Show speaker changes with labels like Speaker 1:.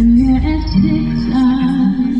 Speaker 1: And you're six hours.